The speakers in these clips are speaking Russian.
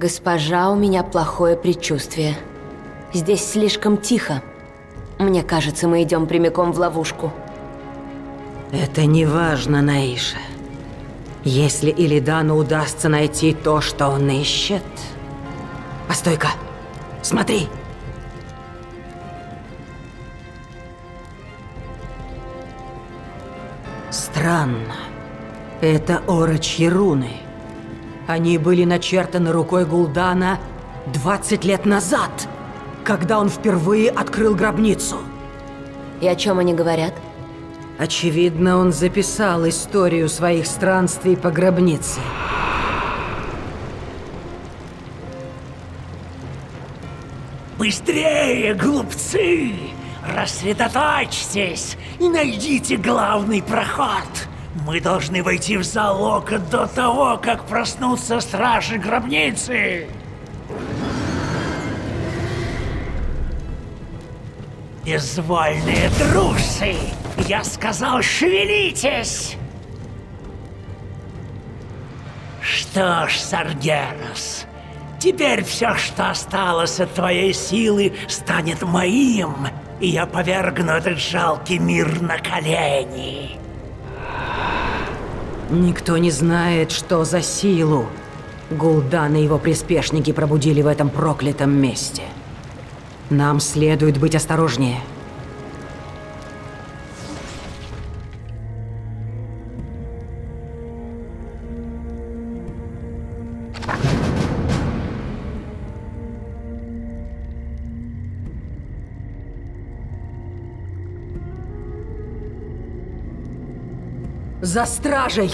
Госпожа, у меня плохое предчувствие. Здесь слишком тихо. Мне кажется, мы идем прямиком в ловушку. Это не важно, Наиша. Если Илидану удастся найти то, что он ищет... Постой-ка! Смотри! Странно. Это орочьи руны. Они были начертаны рукой Гулдана 20 лет назад, когда он впервые открыл гробницу. И о чем они говорят? Очевидно, он записал историю своих странствий по гробнице. Быстрее, глупцы! Рассредоточьтесь и найдите главный проход. Мы должны войти в зал Ока до того, как проснутся стражи гробницы. Безвольные трусы! Я сказал, шевелитесь! Что ж, Саргерос, теперь все, что осталось от твоей силы, станет моим, и я повергну этот жалкий мир на колени. Никто не знает, что за силу Гул'дан и его приспешники пробудили в этом проклятом месте. Нам следует быть осторожнее. За стражей!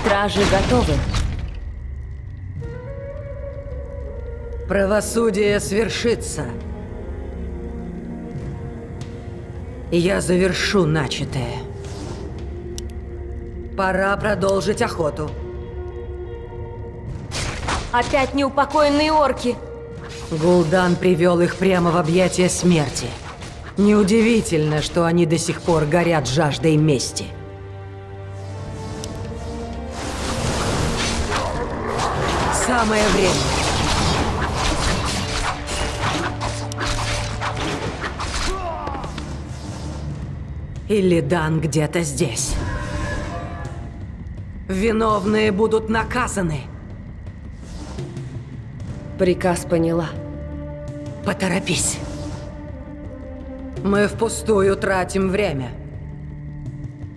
Стражи готовы. Правосудие свершится. И я завершу начатое. Пора продолжить охоту. Опять неупокоенные орки. Гул'дан привел их прямо в объятия смерти. Неудивительно, что они до сих пор горят жаждой мести. Самое время. Илидан где-то здесь. Виновные будут наказаны. Приказ поняла. Поторопись. Мы впустую тратим время.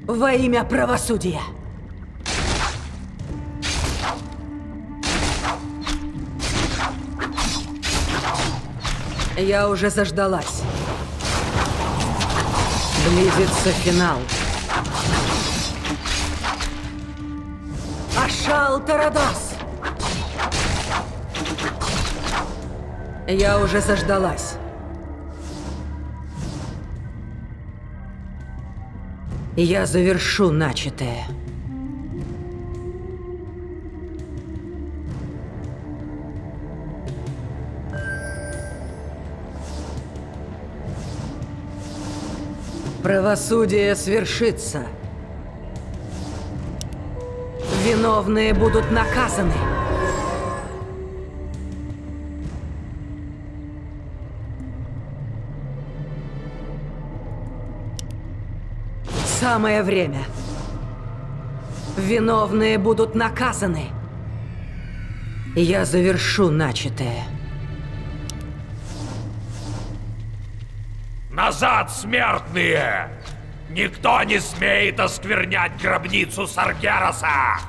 Во имя правосудия. Я уже заждалась. Близится финал. Ашал Тарадас! Я уже заждалась. Я завершу начатое. Правосудие свершится. Виновные будут наказаны. Самое время. Виновные будут наказаны. Я завершу начатое. Назад, смертные! Никто не смеет осквернять гробницу Саргераса!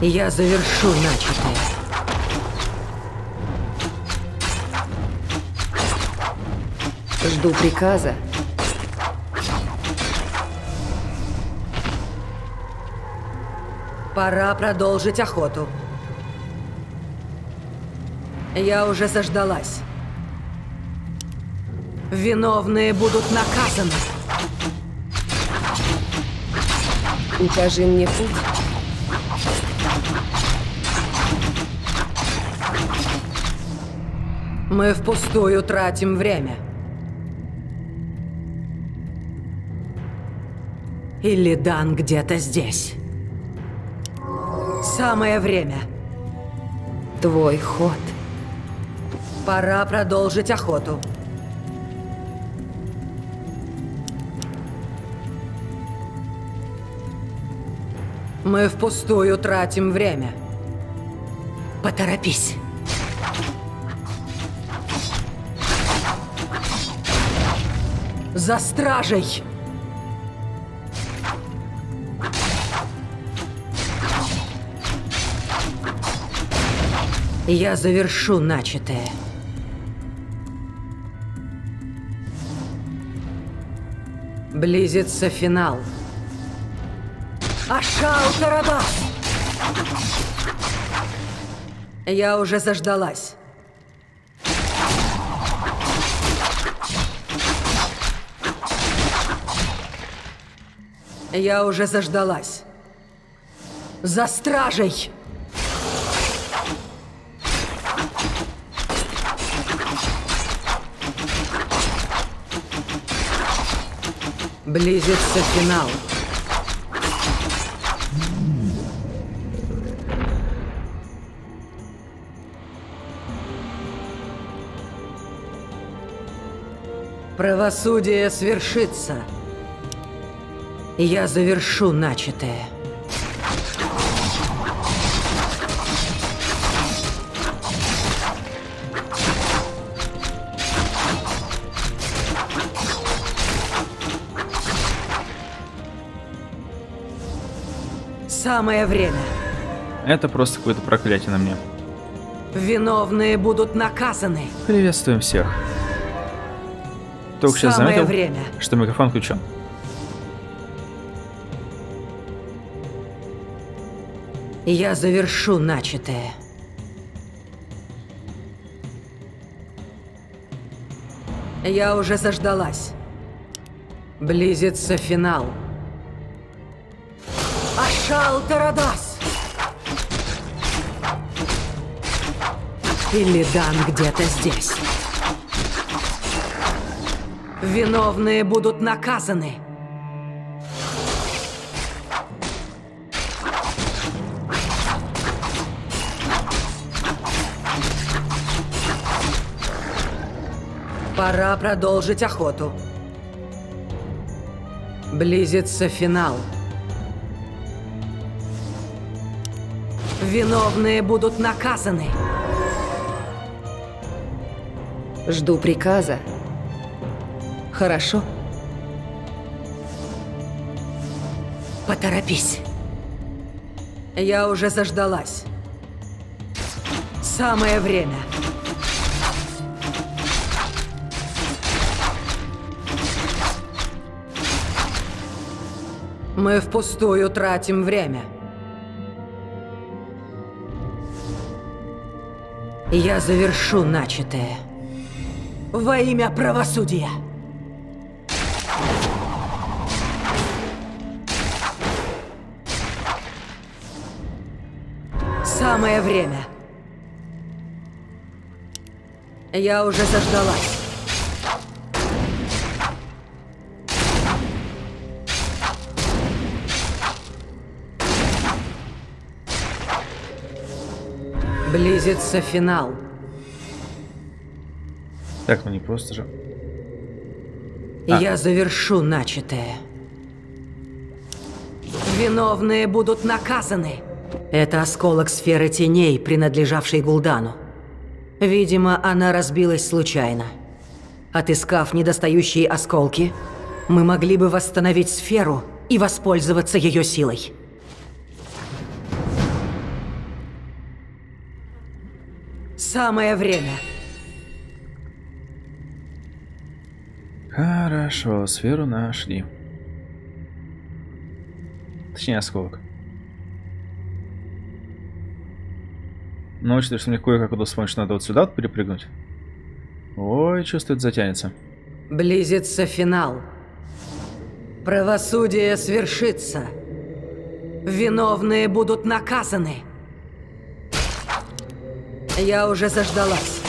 Я завершу начатое. Жду приказа. Пора продолжить охоту. Я уже заждалась. Виновные будут наказаны. Укажи мне путь. Мы впустую тратим время. Или Дан где-то здесь. Самое время. Твой ход. Пора продолжить охоту. Мы впустую тратим время. Поторопись. За стражей! Я завершу начатое. Близится финал. Ашал Карабас! Я уже заждалась. Я уже заждалась. За стражей! Близится финал. Правосудие свершится. Я завершу начатое. Самое время. Это просто какое-то проклятие на мне. Виновные будут наказаны. Приветствуем всех. Только сейчас Самое заметил, время. что микрофон включен. Я завершу начатое. Я уже заждалась. Близится финал. Ашал Тарадас! Или Дан где-то здесь. Виновные будут наказаны. Пора продолжить охоту. Близится финал. Виновные будут наказаны. Жду приказа. Хорошо. Поторопись. Я уже заждалась. Самое время. Мы впустую тратим время. Я завершу начатое. Во имя правосудия. Самое время. Я уже заждалась. Близится финал. Так, ну не просто же. А. Я завершу начатое. Виновные будут наказаны. Это осколок сферы теней, принадлежавшей Гулдану. Видимо, она разбилась случайно. Отыскав недостающие осколки, мы могли бы восстановить сферу и воспользоваться ее силой. Самое время. Хорошо, сферу нашли. Точнее, осколок. Но учитывая, что мне кое-как удалось помочь, надо вот сюда вот перепрыгнуть. Ой, чувствует, затянется. Близится финал. Правосудие свершится. Виновные будут наказаны. Я уже заждалась.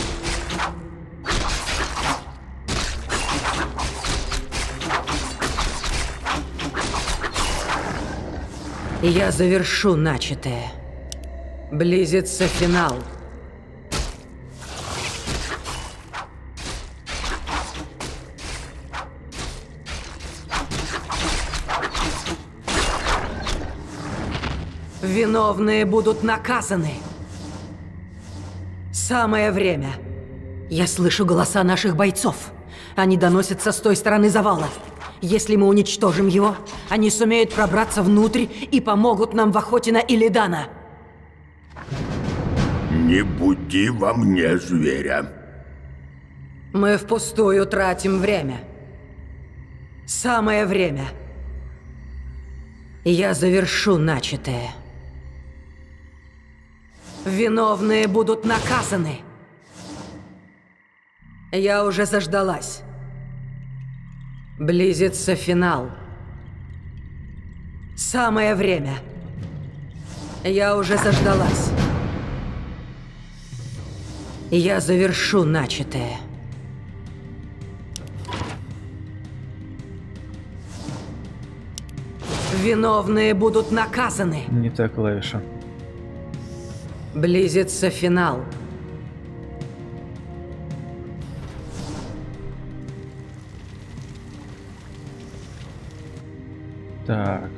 Я завершу начатое. Близится финал. Виновные будут наказаны. Самое время. Я слышу голоса наших бойцов. Они доносятся с той стороны завала. Если мы уничтожим его, они сумеют пробраться внутрь и помогут нам в охоте на Илидана. Не буди во мне зверя. Мы впустую тратим время. Самое время. Я завершу начатое. Виновные будут наказаны. Я уже заждалась. Близится финал. Самое время. Я уже заждалась. Я завершу начатое. Виновные будут наказаны. Не та клавиша. Близится финал. Так.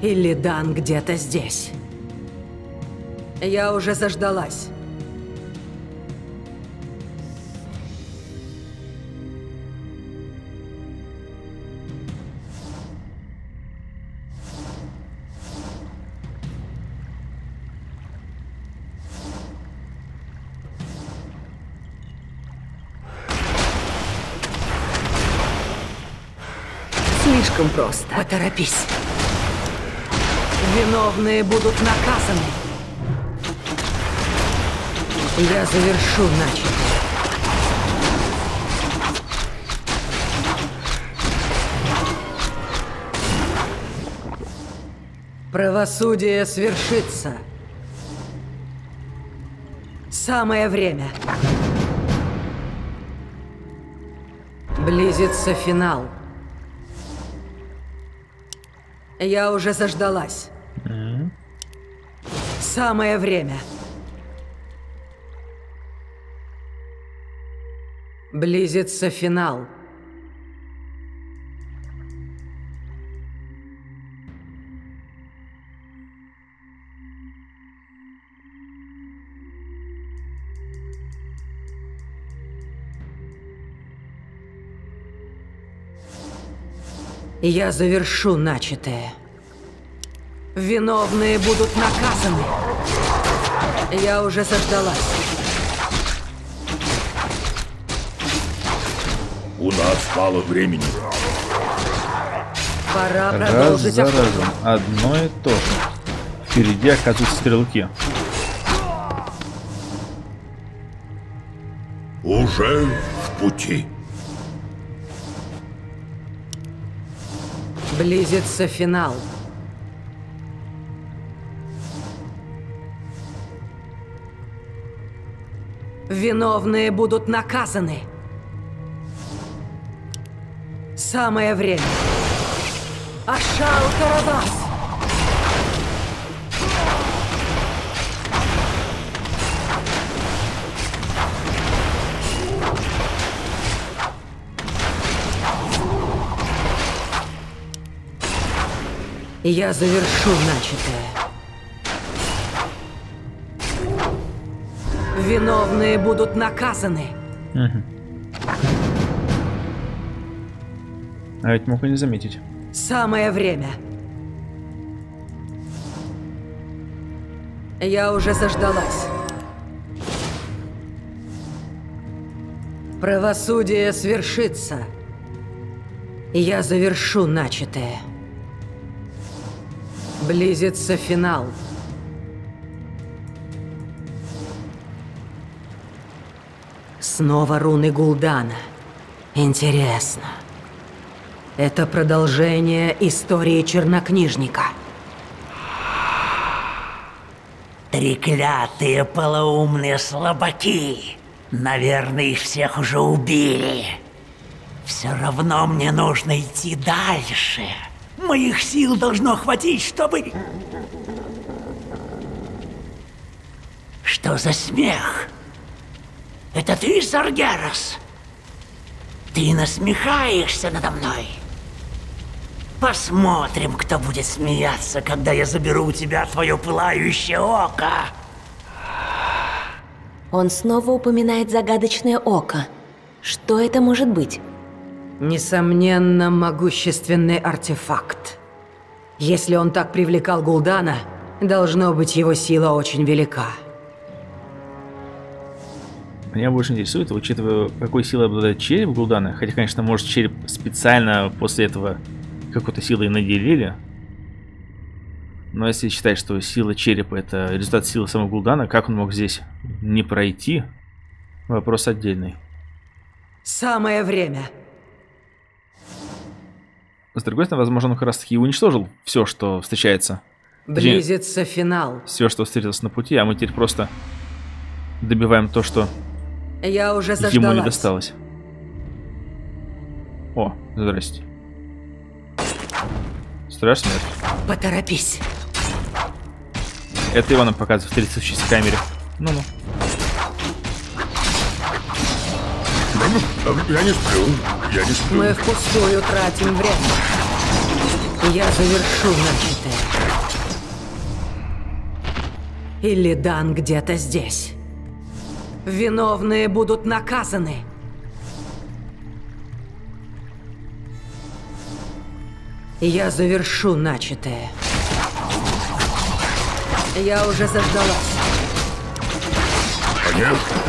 Или Дан где-то здесь. Я уже заждалась. Слишком просто. Поторопись. Виновные будут наказаны. Я завершу начатое. Правосудие свершится. Самое время. Близится финал. Я уже заждалась. Самое время. Близится финал. Я завершу начатое. Виновные будут наказаны. Я уже заждалась. У нас мало времени. Пора Раз продолжить за разом. Одно и то же. Впереди оказываются стрелки. Уже в пути. Близится финал. Виновные будут наказаны. Самое время. Ашал Карабас! Я завершу начатое. Виновные будут наказаны. А ведь мог и не заметить. Самое время. Я уже заждалась. Правосудие свершится. Я завершу начатое. Близится финал. Снова руны Гулдана. Интересно. Это продолжение истории чернокнижника. Треклятые полоумные слабаки. Наверное, их всех уже убили. Все равно мне нужно идти дальше. Моих сил должно хватить, чтобы... Что за смех? Это ты, Саргерас? Ты насмехаешься надо мной? Посмотрим, кто будет смеяться, когда я заберу у тебя твое пылающее око. Он снова упоминает загадочное око. Что это может быть? Несомненно, могущественный артефакт. Если он так привлекал Гулдана, должно быть его сила очень велика. Меня больше интересует, учитывая, какой силой обладает череп Гулдана, хотя, конечно, может, череп специально после этого какой-то силой наделили. Но если считать, что сила черепа это результат силы самого Гулдана, как он мог здесь не пройти? Вопрос отдельный. Самое время. С другой стороны, возможно, он как раз таки и уничтожил все, что встречается. Близится финал. все, что встретилось на пути, а мы теперь просто добиваем то, что Я уже ему не досталось. О, здрасте. Страж смерть. Поторопись. Это его нам показывает в 30 камере. Ну-ну. Я не сплю. Я не сплю. Мы впустую тратим время. Я завершу начатое. Или Дан где-то здесь. Виновные будут наказаны. Я завершу начатое. Я уже заждалась. Понятно.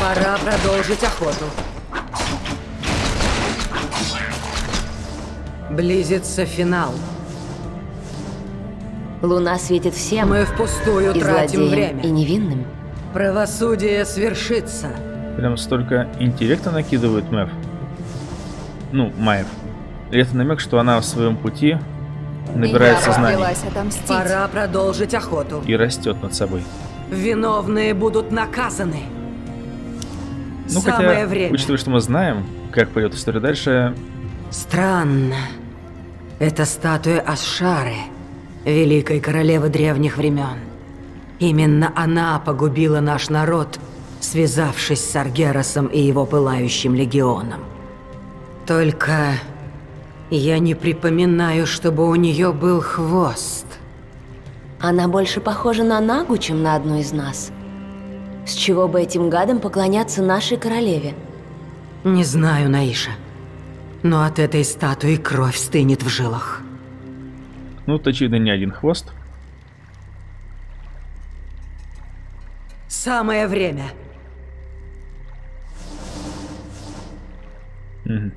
Пора продолжить охоту. Близится финал. Луна светит всем, Мы впустую и тратим время. и невинным. Правосудие свершится. Прям столько интеллекта накидывает Мэв. Ну, Маев. И это намек, что она в своем пути набирает сознание. Пора продолжить охоту. и растет над собой. Виновные будут наказаны. Ну, Самое хотя, время. учитывая, что мы знаем, как пойдет история дальше, Странно. Это статуя Асшары, великой королевы древних времен. Именно она погубила наш народ, связавшись с Аргеросом и его пылающим легионом. Только я не припоминаю, чтобы у нее был хвост. Она больше похожа на Нагу, чем на одну из нас. С чего бы этим гадам поклоняться нашей королеве? Не знаю, Наиша. Но от этой статуи кровь стынет в жилах. ну, очевидно, не один хвост. Самое время. Мгм.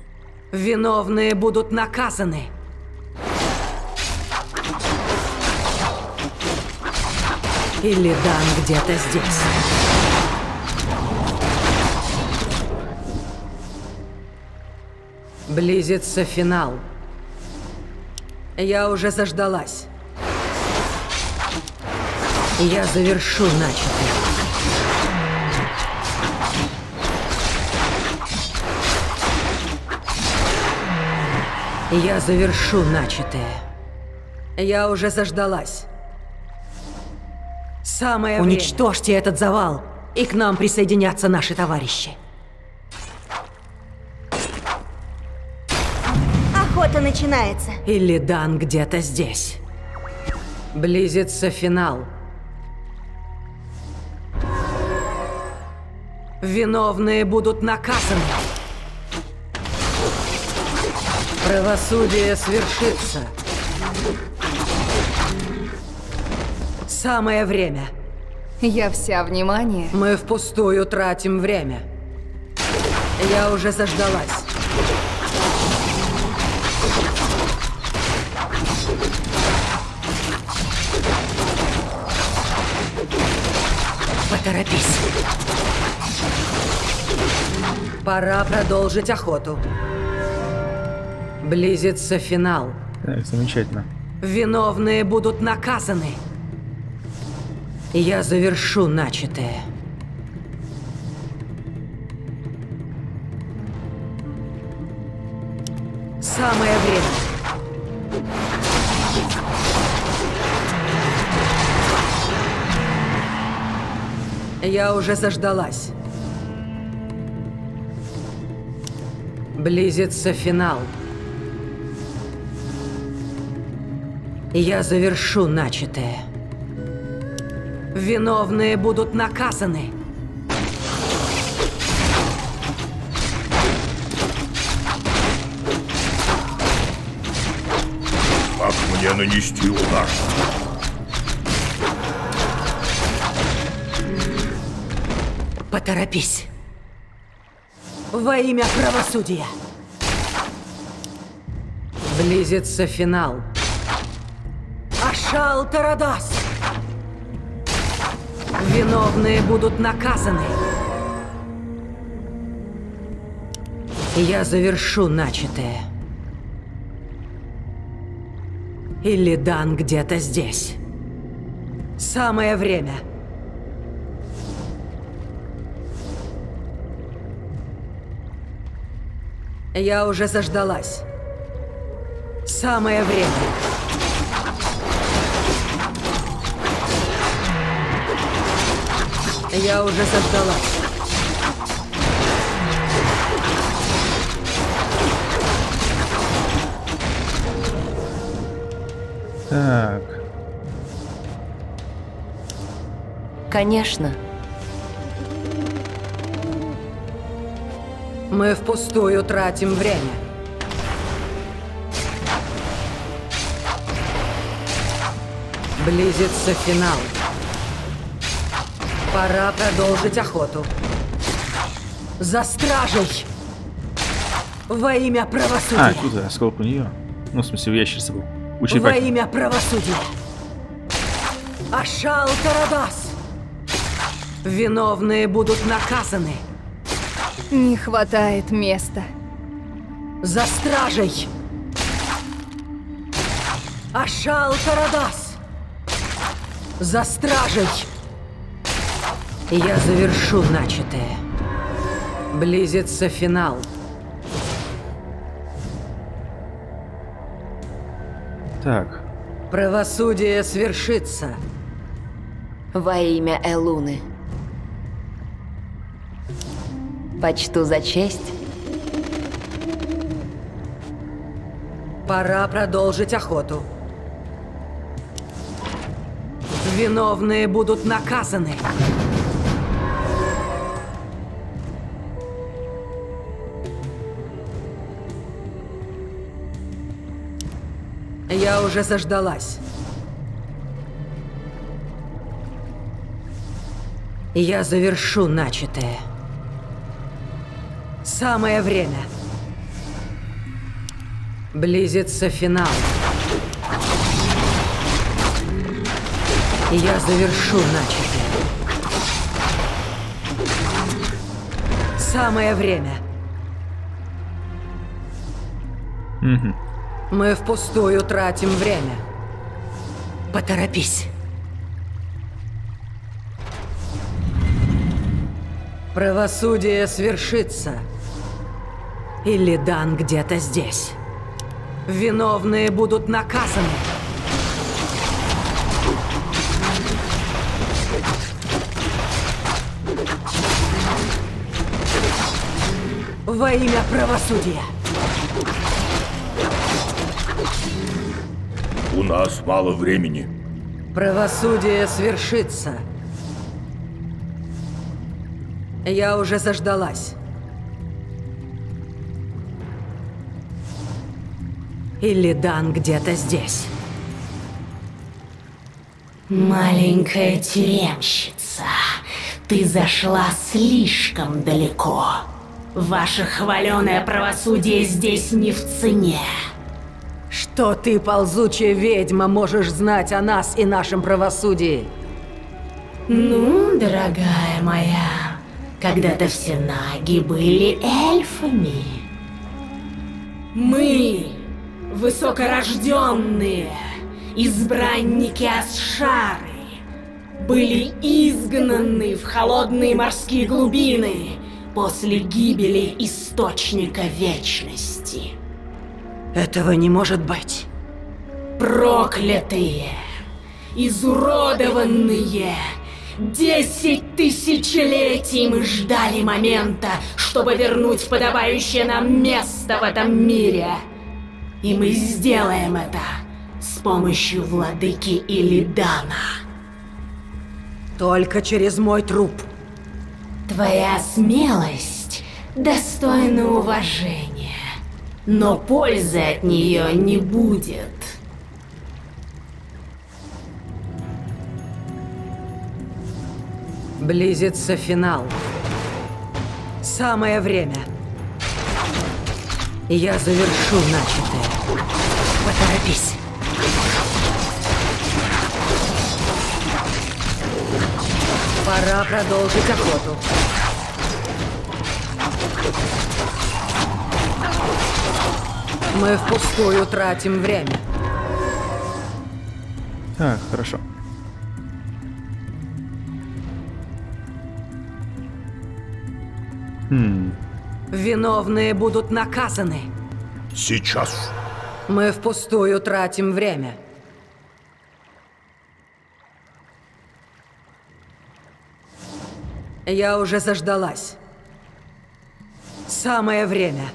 Виновные будут наказаны. Или Дан где-то здесь. Близится финал. Я уже заждалась. Я завершу начатое. Я завершу начатое. Я уже заждалась. Самое Уничтожьте этот завал, и к нам присоединятся наши товарищи. Начинается. Или Дан где-то здесь. Близится финал. Виновные будут наказаны. Правосудие свершится. Самое время. Я вся внимание. Мы впустую тратим время. Я уже заждалась. Пора продолжить охоту. Близится финал. Так, замечательно. Виновные будут наказаны. Я завершу начатое. Самое время. Я уже заждалась. Близится финал. Я завершу начатое. Виновные будут наказаны. Как мне нанести удар? Поторопись. Во имя правосудия. Близится финал. Ашал Тарадас. Виновные будут наказаны. Я завершу начатое. Или Дан где-то здесь. Самое время. Я уже заждалась. Самое время. Я уже заждалась. Так. Конечно. Мы впустую тратим время. Близится финал. Пора продолжить охоту. За стражей! Во имя А, правосудия! тут осколок у нее. Ну, в смысле, в ящерице был. Во Учебатель. имя правосудия! Ашал Тарадас! Виновные будут наказаны! Не хватает места. За стражей! Ашал Тарадас! За стражей! Я завершу начатое. Близится финал. Так. Правосудие свершится. Во имя Элуны. Почту за честь. Пора продолжить охоту. Виновные будут наказаны. Я уже заждалась. Я завершу начатое. Самое время. Близится финал. Я завершу начатое. Самое время. Мгм. Мы впустую тратим время. Поторопись. Правосудие свершится. Или Дан где-то здесь. Виновные будут наказаны. Во имя правосудия. У нас мало времени. Правосудие свершится. Я уже заждалась. Или Дан где-то здесь. Маленькая тюремщица, ты зашла слишком далеко. Ваше хваленое правосудие здесь не в цене. Что ты, ползучая ведьма, можешь знать о нас и нашем правосудии? Ну, дорогая моя, когда-то все наги были эльфами. Мы, высокорожденные, избранники Асшары, были изгнаны в холодные морские глубины после гибели Источника Вечности. Этого не может быть. Проклятые, изуродованные Десять тысячелетий мы ждали момента, чтобы вернуть подобающее нам место в этом мире. И мы сделаем это с помощью владыки Илидана. Только через мой труп. Твоя смелость достойна уважения, но пользы от нее не будет. Близится финал. Самое время. Я завершу начатое. Поторопись. Пора продолжить охоту. Мы впустую тратим время. Так, хорошо. Хм. Виновные будут наказаны. Сейчас. Мы впустую тратим время. Я уже заждалась. Самое время.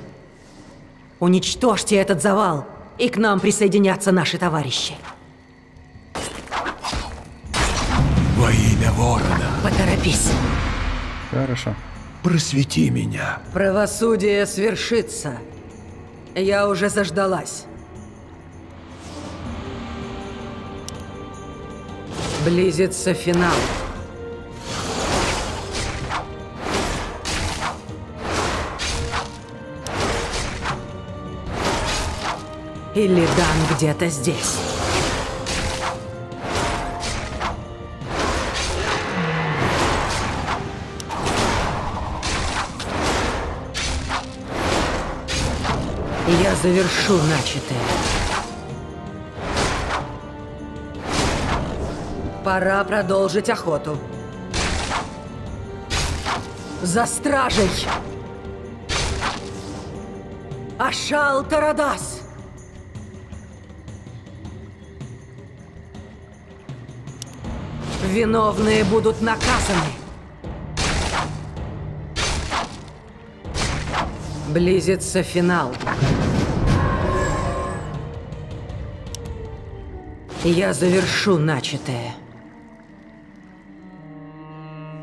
Уничтожьте этот завал, и к нам присоединятся наши товарищи. Во имя ворона, Поторопись. Хорошо. просвети меня. Правосудие свершится. Я уже заждалась. Близится финал. Или Дан где-то здесь. Я завершу начатое. Пора продолжить охоту. За стражей! Ашал Тарадас! Виновные будут наказаны. Близится финал. Я завершу начатое.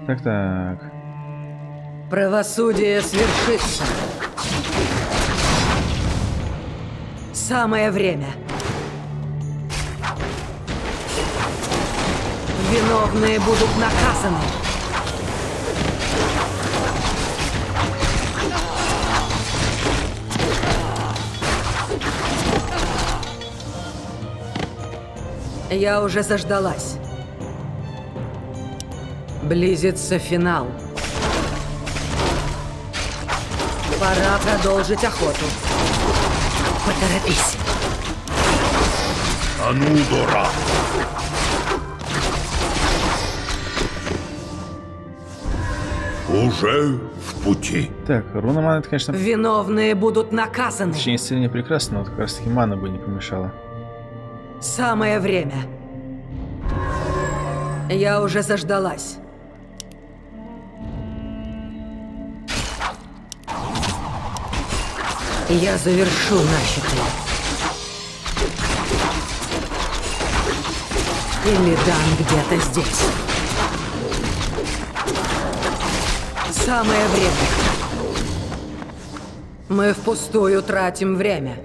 Так, так. Правосудие свершится. Самое время. Виновные будут наказаны. Я уже заждалась. Близится финал. Пора продолжить охоту. Поторопись. Анудора. Уже в пути. Так, руна маны, это, конечно, Виновные будут наказаны. точнее, исцеление прекрасно, но вот как раз таки мана бы не помешала. Самое время. Я уже заждалась. Я завершу начатое. Или Дан где-то здесь. Самое время. Мы впустую тратим время.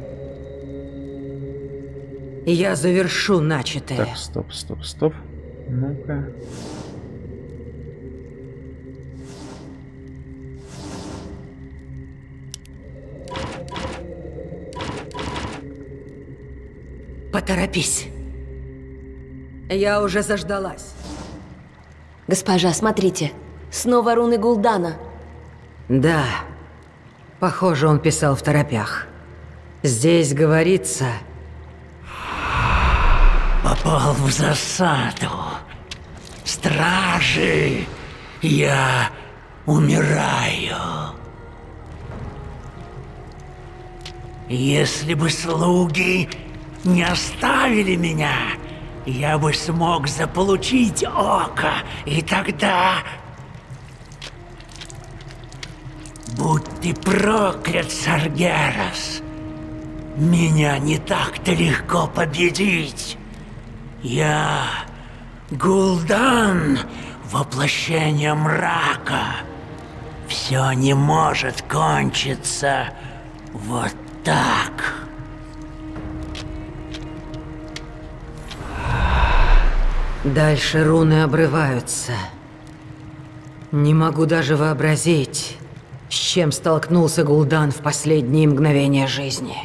Я завершу начатое. Так, стоп, стоп, стоп. Ну-ка. Поторопись. Я уже заждалась. Госпожа, смотрите. Снова руны Гулдана. Да. Похоже, он писал в торопях. Здесь говорится... Попал в засаду. Стражи, я умираю. Если бы слуги не оставили меня, я бы смог заполучить око, и тогда... Будь ты проклят, Саргерас. Меня не так-то легко победить. Я Гул'дан, воплощение мрака. Все не может кончиться вот так. Дальше руны обрываются. Не могу даже вообразить, с чем столкнулся Гул'дан в последние мгновения жизни.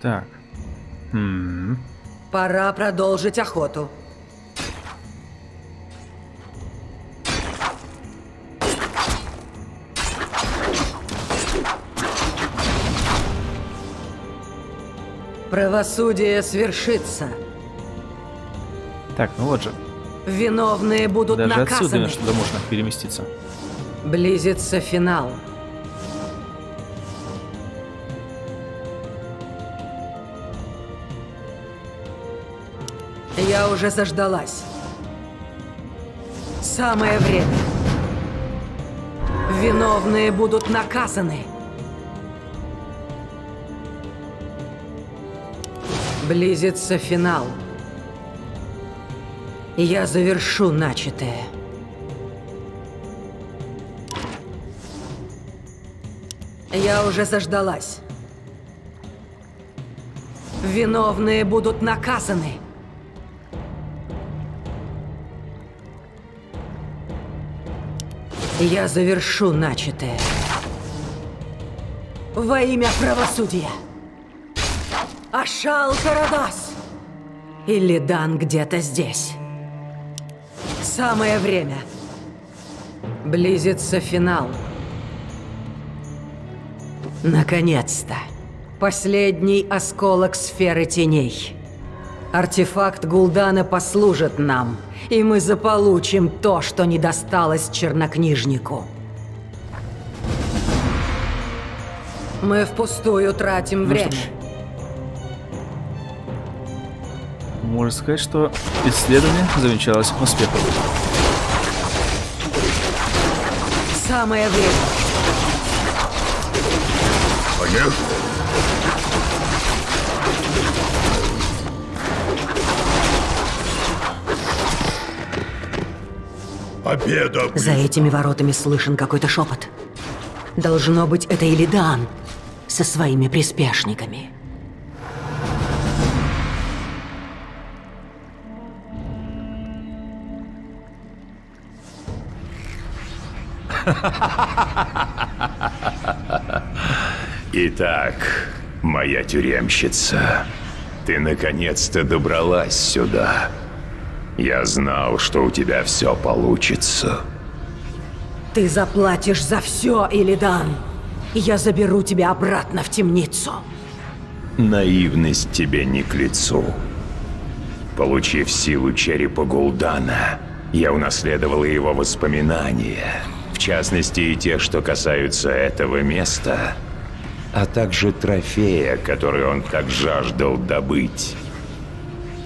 Так. Хм. Пора продолжить охоту. Правосудие свершится. Так, ну вот же. Виновные будут Даже наказаны. отсюда что-то можно переместиться. Близится финал. Я уже заждалась. Самое время. Виновные будут наказаны. Близится финал. Я завершу начатое. Я уже заждалась. Виновные будут наказаны. Я завершу начатое. Во имя правосудия. Ашал Тарадас. Или Дан где-то здесь. Самое время. Близится финал. Наконец-то. Последний осколок сферы теней. Артефакт Гул'дана послужит нам, и мы заполучим то, что не досталось чернокнижнику. Мы впустую тратим Ну время. что ж. Можно сказать, что исследование завенчалось успехом. Самое время. Поехали. Победа За этими воротами слышен какой-то шепот. Должно быть, это Илидан со своими приспешниками. Итак, моя тюремщица, ты наконец-то добралась сюда. Я знал, что у тебя все получится. Ты заплатишь за все, Илидан. Я заберу тебя обратно в темницу. Наивность тебе не к лицу. Получив силу черепа Гул'дана, я унаследовал и его воспоминания, частности и те, что касаются этого места, а также трофея, который он так жаждал добыть.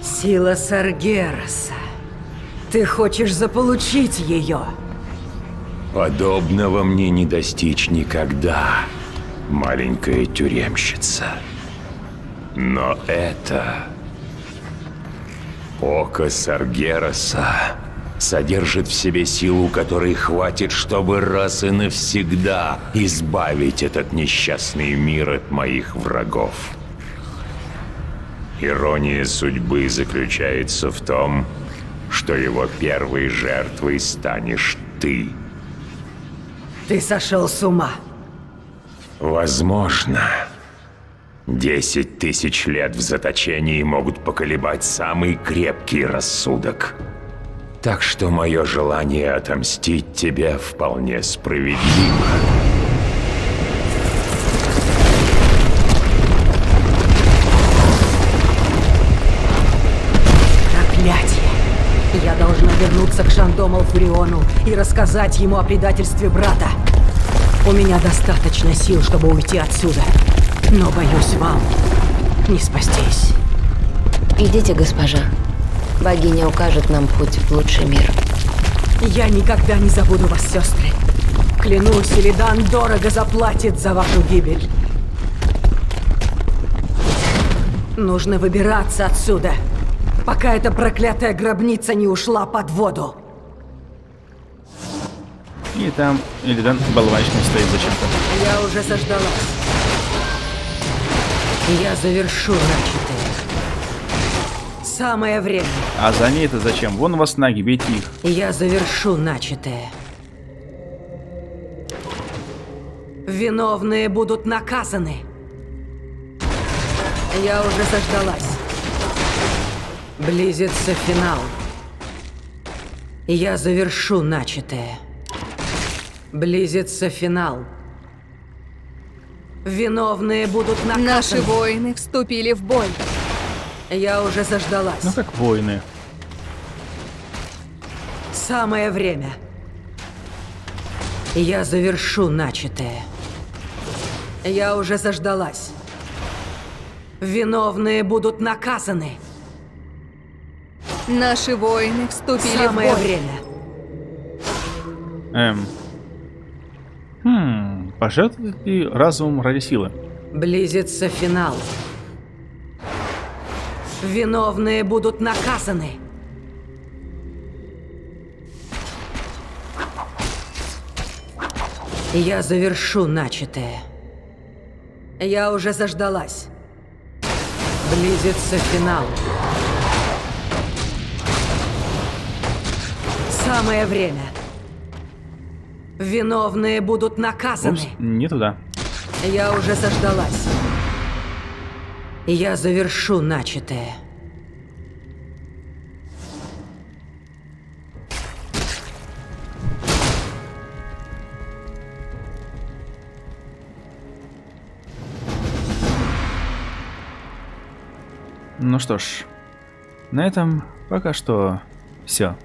Сила Саргераса. Ты хочешь заполучить ее? Подобного мне не достичь никогда, маленькая тюремщица. Но это... Око Саргераса содержит в себе силу, которой хватит, чтобы раз и навсегда избавить этот несчастный мир от моих врагов. Ирония судьбы заключается в том, что его первой жертвой станешь ты. Ты сошел с ума. Возможно. Десять тысяч лет в заточении могут поколебать самый крепкий рассудок. Так что мое желание отомстить тебе вполне справедливо. Проклятие. Я должна вернуться к Шандому Фуриону и рассказать ему о предательстве брата. У меня достаточно сил, чтобы уйти отсюда. Но, боюсь, вам не спастись. Идите, госпожа. Богиня укажет нам путь в лучший мир. Я никогда не забуду вас, сестры. Клянусь, Илидан дорого заплатит за вашу гибель. Нужно выбираться отсюда, пока эта проклятая гробница не ушла под воду. И там Илидан болванчиком стоит зачем-то. Я уже заждалась. Я завершу начатое. Самое время. А за ней это зачем? Вон у вас наги, бейте их. Я завершу начатое. Виновные будут наказаны. Я уже заждалась. Близится финал. Я завершу начатое. Близится финал. Виновные будут наказаны. Наши воины вступили в бой. Я уже заждалась. Ну как воины. Самое время. Я завершу начатое. Я уже заждалась. Виновные будут наказаны. Наши воины вступили Самое в бой. время. Эм. Хм. Пожертвует ли разум ради силы? Близится финал. Виновные будут наказаны. Я завершу начатое. Я уже заждалась. Близится финал. Самое время. Виновные будут наказаны. Упс, не туда. Я уже заждалась. Я завершу начатое. Ну что ж, на этом пока что все.